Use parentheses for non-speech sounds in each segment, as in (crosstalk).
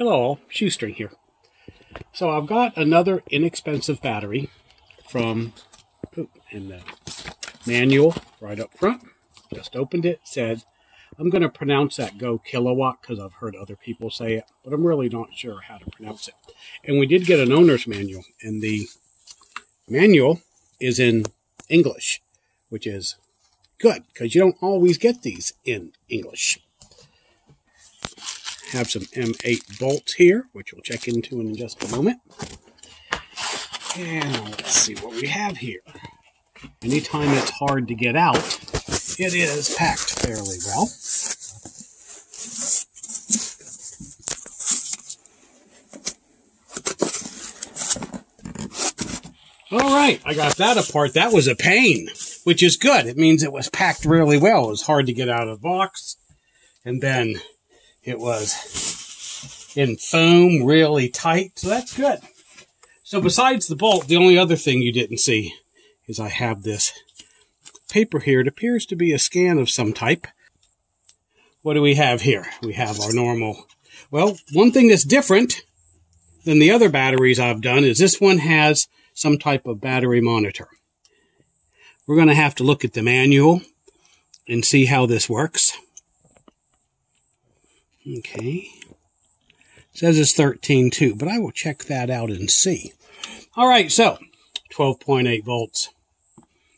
Hello, Shoestring here. So I've got another inexpensive battery from, and the manual right up front. Just opened it, said, I'm going to pronounce that Go Kilowatt because I've heard other people say it, but I'm really not sure how to pronounce it. And we did get an owner's manual, and the manual is in English, which is good because you don't always get these in English have some M8 bolts here, which we'll check into in just a moment. And let's see what we have here. Anytime it's hard to get out, it is packed fairly well. All right, I got that apart. That was a pain, which is good. It means it was packed really well. It was hard to get out of the box. And then it was in foam, really tight, so that's good. So besides the bolt, the only other thing you didn't see is I have this paper here. It appears to be a scan of some type. What do we have here? We have our normal. Well, one thing that's different than the other batteries I've done is this one has some type of battery monitor. We're going to have to look at the manual and see how this works. Okay. says it's 13 too, but I will check that out and see. All right, so 12.8 volts,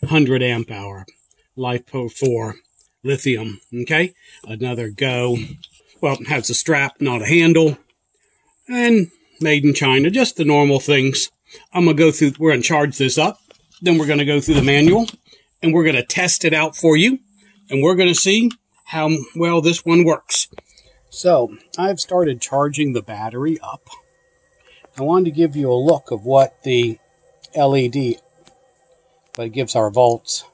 100 amp hour, LiPo 4, lithium. Okay, another Go. Well, it has a strap, not a handle, and made in China. Just the normal things. I'm gonna go through. We're gonna charge this up. Then we're gonna go through the manual, and we're gonna test it out for you, and we're gonna see how well this one works. So I've started charging the battery up. I wanted to give you a look of what the LED, but it gives our volts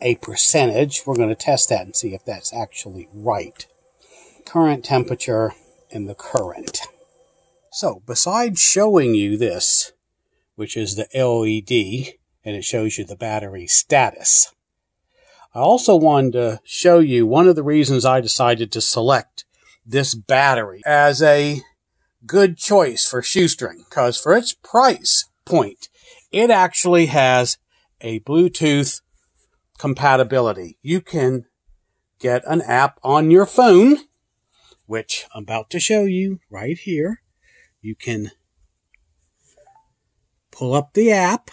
a percentage. We're going to test that and see if that's actually right. Current temperature and the current. So besides showing you this, which is the LED, and it shows you the battery status, I also wanted to show you one of the reasons I decided to select this battery as a good choice for shoestring because for its price point, it actually has a Bluetooth compatibility. You can get an app on your phone, which I'm about to show you right here. You can pull up the app.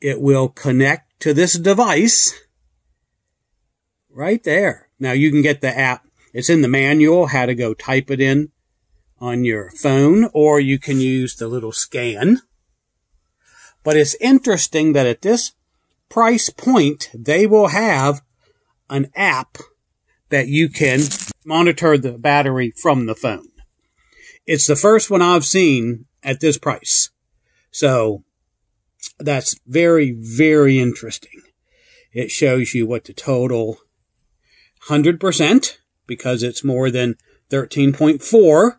It will connect to this device right there. Now you can get the app it's in the manual how to go type it in on your phone, or you can use the little scan. But it's interesting that at this price point, they will have an app that you can monitor the battery from the phone. It's the first one I've seen at this price. So that's very, very interesting. It shows you what the total 100% because it's more than 13.4,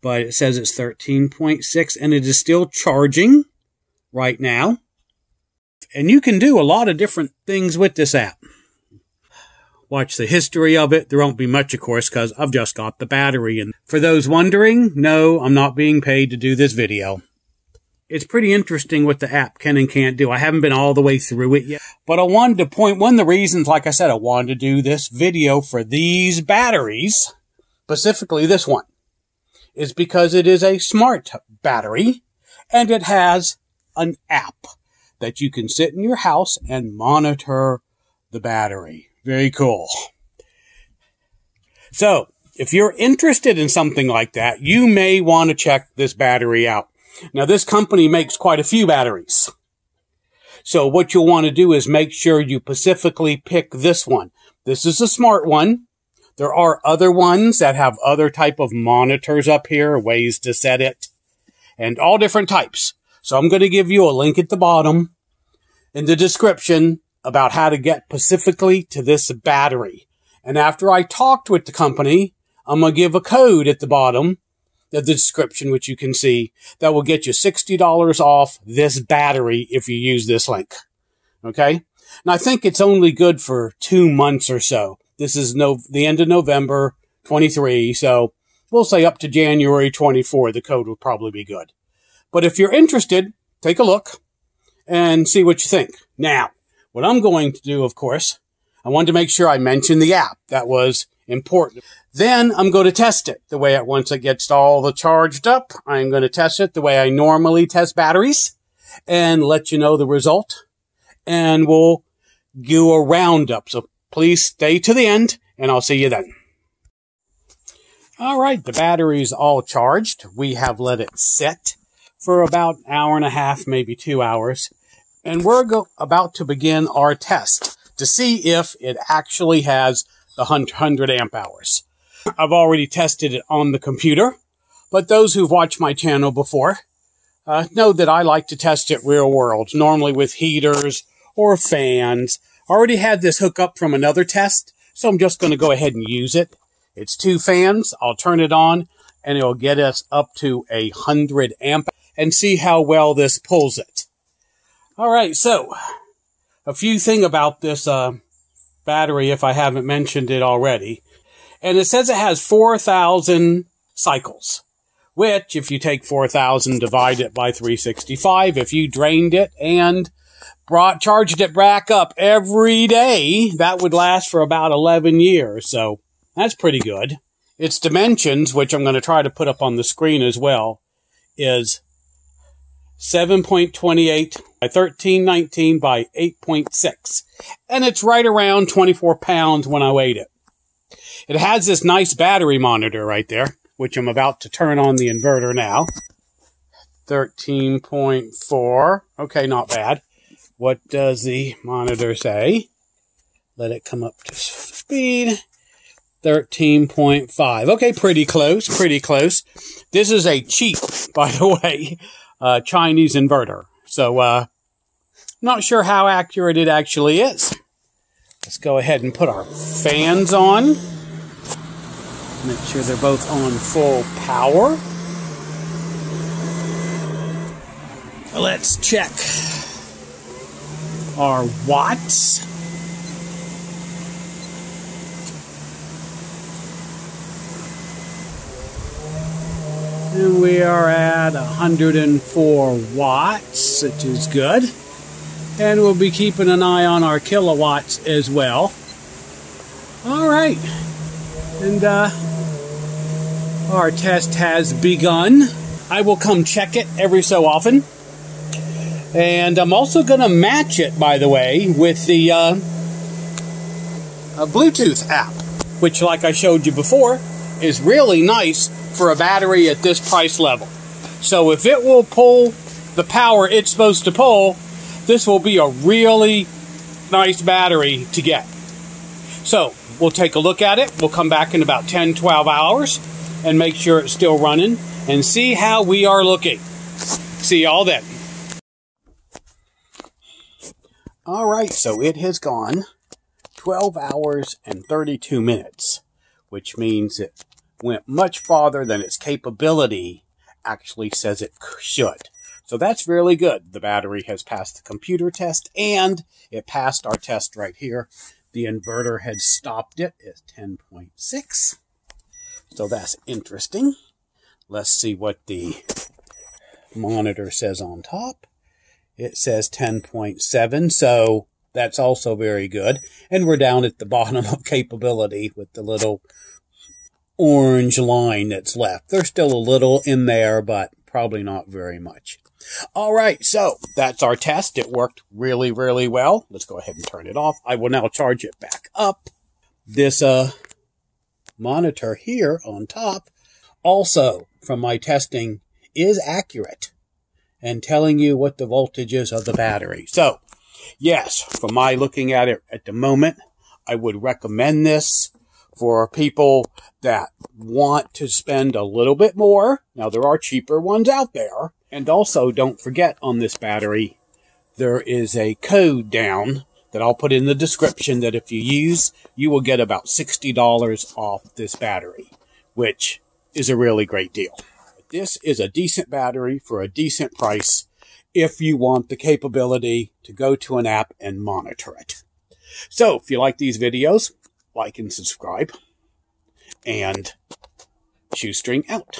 but it says it's 13.6 and it is still charging right now. And you can do a lot of different things with this app. Watch the history of it. There won't be much, of course, because I've just got the battery. And for those wondering, no, I'm not being paid to do this video it's pretty interesting what the app can and can't do. I haven't been all the way through it yet, but I wanted to point one of the reasons, like I said, I wanted to do this video for these batteries, specifically this one, is because it is a smart battery and it has an app that you can sit in your house and monitor the battery. Very cool. So if you're interested in something like that, you may want to check this battery out. Now this company makes quite a few batteries. So what you'll want to do is make sure you specifically pick this one. This is a smart one. There are other ones that have other type of monitors up here, ways to set it, and all different types. So I'm going to give you a link at the bottom in the description about how to get specifically to this battery. And after I talked with the company, I'm going to give a code at the bottom the description, which you can see, that will get you $60 off this battery if you use this link. Okay. And I think it's only good for two months or so. This is no, the end of November 23. So we'll say up to January 24, the code will probably be good. But if you're interested, take a look and see what you think. Now, what I'm going to do, of course, I wanted to make sure I mentioned the app. That was important. Then I'm going to test it the way it, once it gets all the charged up, I'm going to test it the way I normally test batteries and let you know the result. And we'll do a roundup. So please stay to the end and I'll see you then. All right. The battery's all charged. We have let it sit for about an hour and a half, maybe two hours. And we're about to begin our test to see if it actually has the 100 amp hours. I've already tested it on the computer, but those who've watched my channel before uh, know that I like to test it real world, normally with heaters or fans. I already had this hook up from another test, so I'm just going to go ahead and use it. It's two fans. I'll turn it on and it'll get us up to a hundred amp and see how well this pulls it. All right. So a few thing about this, uh, battery if I haven't mentioned it already. And it says it has 4,000 cycles, which if you take 4,000, divide it by 365, if you drained it and brought, charged it back up every day, that would last for about 11 years. So that's pretty good. Its dimensions, which I'm going to try to put up on the screen as well, is 7.28 by 1319 by 8.6. And it's right around 24 pounds when I weighed it. It has this nice battery monitor right there, which I'm about to turn on the inverter now. 13.4. Okay, not bad. What does the monitor say? Let it come up to speed. 13.5. Okay, pretty close, pretty close. This is a cheap, (laughs) by the way, uh, Chinese inverter. So, uh, not sure how accurate it actually is. Let's go ahead and put our fans on. Make sure they're both on full power. Let's check our watts. And we are at 104 watts, which is good. And we'll be keeping an eye on our kilowatts as well. All right. And uh, our test has begun. I will come check it every so often. And I'm also going to match it, by the way, with the uh, Bluetooth app, which, like I showed you before, is really nice for a battery at this price level. So if it will pull the power it's supposed to pull, this will be a really nice battery to get. So we'll take a look at it. We'll come back in about 10, 12 hours and make sure it's still running and see how we are looking. See y'all then. All right, so it has gone 12 hours and 32 minutes, which means it went much farther than its capability actually says it should. So that's really good. The battery has passed the computer test and it passed our test right here. The inverter had stopped it at 10.6. So that's interesting. Let's see what the monitor says on top. It says 10.7, so that's also very good. And we're down at the (laughs) bottom of capability with the little orange line that's left. There's still a little in there, but probably not very much. All right, so that's our test. It worked really, really well. Let's go ahead and turn it off. I will now charge it back up. This uh, monitor here on top, also from my testing, is accurate and telling you what the voltage is of the battery. So, yes, from my looking at it at the moment, I would recommend this for people that want to spend a little bit more. Now, there are cheaper ones out there. And also, don't forget on this battery, there is a code down that I'll put in the description that if you use, you will get about $60 off this battery, which is a really great deal. This is a decent battery for a decent price if you want the capability to go to an app and monitor it. So if you like these videos, like and subscribe and Shoestring out.